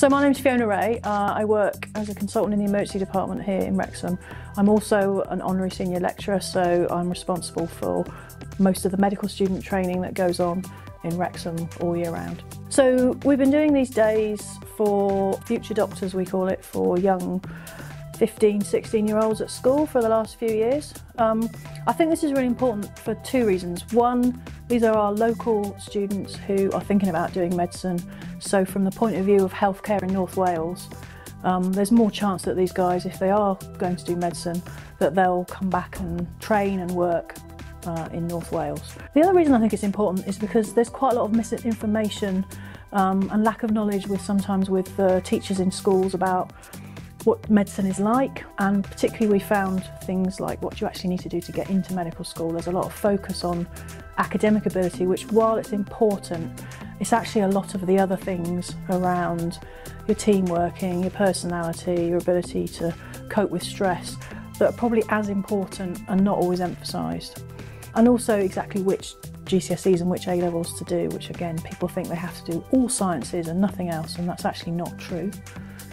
So my name's Fiona Ray. Uh, I work as a consultant in the emergency department here in Wrexham. I'm also an honorary senior lecturer, so I'm responsible for most of the medical student training that goes on in Wrexham all year round. So we've been doing these days for future doctors, we call it, for young 15, 16 year olds at school for the last few years. Um, I think this is really important for two reasons. One, these are our local students who are thinking about doing medicine. So from the point of view of healthcare in North Wales, um, there's more chance that these guys, if they are going to do medicine, that they'll come back and train and work uh, in North Wales. The other reason I think it's important is because there's quite a lot of misinformation um, and lack of knowledge with sometimes with teachers in schools about what medicine is like and particularly we found things like what you actually need to do to get into medical school. There's a lot of focus on academic ability which while it's important it's actually a lot of the other things around your team working, your personality, your ability to cope with stress that are probably as important and not always emphasised. And also exactly which GCSEs and which A levels to do, which again, people think they have to do all sciences and nothing else, and that's actually not true.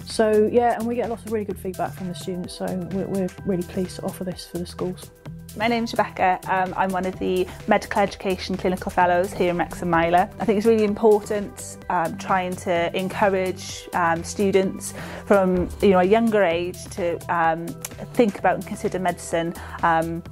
So yeah, and we get lots of really good feedback from the students, so we're, we're really pleased to offer this for the schools. My name's Rebecca. Um, I'm one of the Medical Education Clinical Fellows here in Wrexham Maelor. I think it's really important um, trying to encourage um, students from you know a younger age to um, think about and consider medicine um,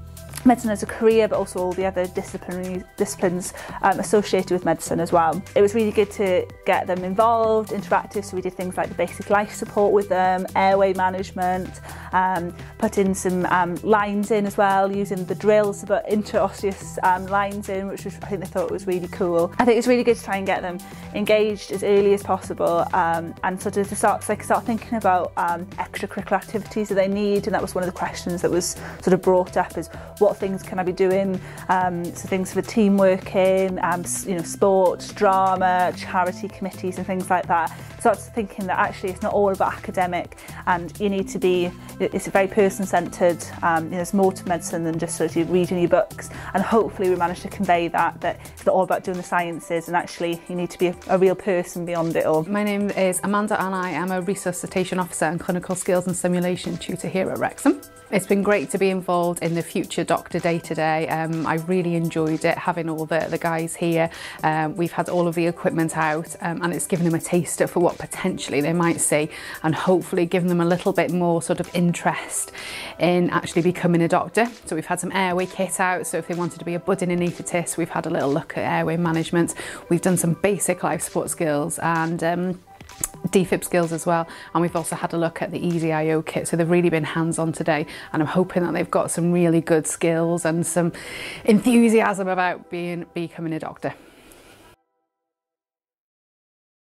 medicine as a career, but also all the other disciplinary disciplines um, associated with medicine as well. It was really good to get them involved, interactive, so we did things like the basic life support with them, airway management, um, put in some um, lines in as well, using the drills put intraosseous um, lines in, which was, I think they thought was really cool. I think it's really good to try and get them engaged as early as possible um, and sort of to start, start thinking about um, extracurricular activities that they need, and that was one of the questions that was sort of brought up is what things can I be doing? Um, so things for team working, um, you know, sport, drama, charity committees and things like that. So Start thinking that actually it's not all about academic and you need to be, it's very person-centred, um, you know, there's more to medicine than just sort of reading your books and hopefully we managed to convey that, that it's not all about doing the sciences and actually you need to be a, a real person beyond it all. My name is Amanda and I am a resuscitation officer and clinical skills and simulation tutor here at Wrexham. It's been great to be involved in the Future Doctor Day today. Um, I really enjoyed it, having all the, the guys here. Um, we've had all of the equipment out um, and it's given them a taster for what potentially they might see and hopefully given them a little bit more sort of interest in actually becoming a doctor. So we've had some airway kit out, so if they wanted to be a budding anaesthetist, we've had a little look at airway management. We've done some basic life support skills and um, skills as well and we've also had a look at the EZ-IO kit so they've really been hands-on today and I'm hoping that they've got some really good skills and some enthusiasm about being becoming a doctor.